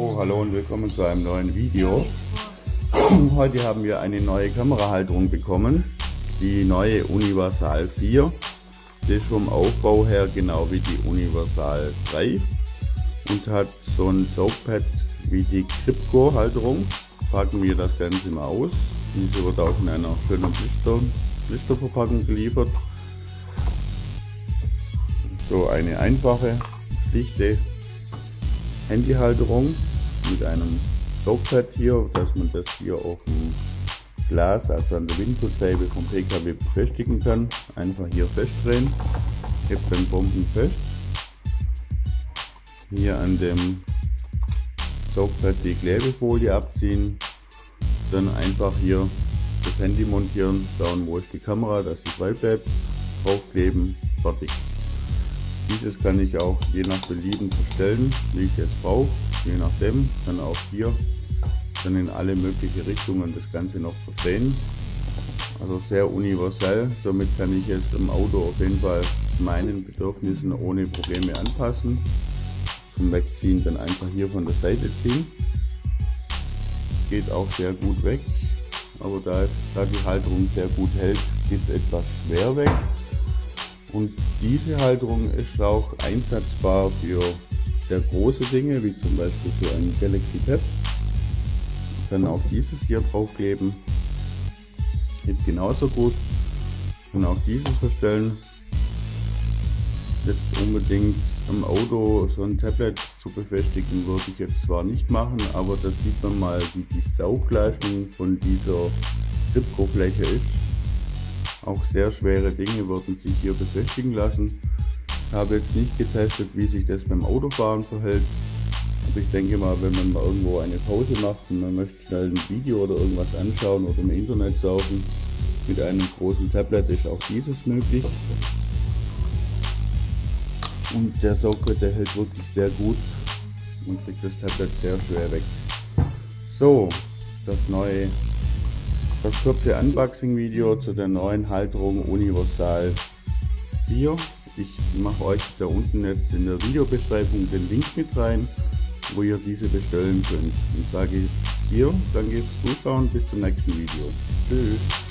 hallo und willkommen zu einem neuen Video. Heute haben wir eine neue Kamerahalterung bekommen, die neue Universal 4. Die ist vom Aufbau her genau wie die Universal 3 und hat so ein Soakpad wie die Kripco Halterung. Packen wir das Ganze mal aus. Diese wird auch in einer schönen Blister, Blisterverpackung geliefert. So eine einfache, schlichte Handyhalterung mit einem Soakpad hier, dass man das hier auf dem Glas, also an der Windschutzscheibe vom PKW befestigen kann. Einfach hier festdrehen, hebt dann Bomben fest. Hier an dem Soakpad die Klebefolie abziehen, dann einfach hier das Handy montieren, schauen wo ist die Kamera, dass sie frei bleibt, draufkleben, fertig. Dieses kann ich auch je nach Belieben verstellen, wie ich es brauche. Je nachdem kann auch hier dann in alle möglichen Richtungen das Ganze noch verdrehen. Also sehr universell, somit kann ich es im Auto auf jeden Fall meinen Bedürfnissen ohne Probleme anpassen. Zum Wegziehen dann einfach hier von der Seite ziehen. Geht auch sehr gut weg, aber da, da die Halterung sehr gut hält, geht es etwas schwer weg. Und diese Halterung ist auch einsatzbar für sehr große Dinge, wie zum Beispiel so ein Galaxy Tab. Ich auch dieses hier draufkleben. Geht genauso gut. Kann auch dieses verstellen. Jetzt unbedingt am Auto so ein Tablet zu befestigen, würde ich jetzt zwar nicht machen, aber da sieht man mal, wie die Saugleistung von dieser Ripco-Fläche ist. Auch sehr schwere Dinge würden sich hier befestigen lassen. Habe jetzt nicht getestet, wie sich das beim Autofahren verhält. Aber ich denke mal, wenn man mal irgendwo eine Pause macht und man möchte schnell ein Video oder irgendwas anschauen oder im Internet surfen, mit einem großen Tablet ist auch dieses möglich. Und der Socket, der hält wirklich sehr gut und kriegt das Tablet sehr schwer weg. So, das neue das kurze Unboxing-Video zu der neuen Halterung Universal 4. Ich mache euch da unten jetzt in der Videobeschreibung den Link mit rein, wo ihr diese bestellen könnt. Und sage hier, danke fürs Zuschauen, bis zum nächsten Video. Tschüss.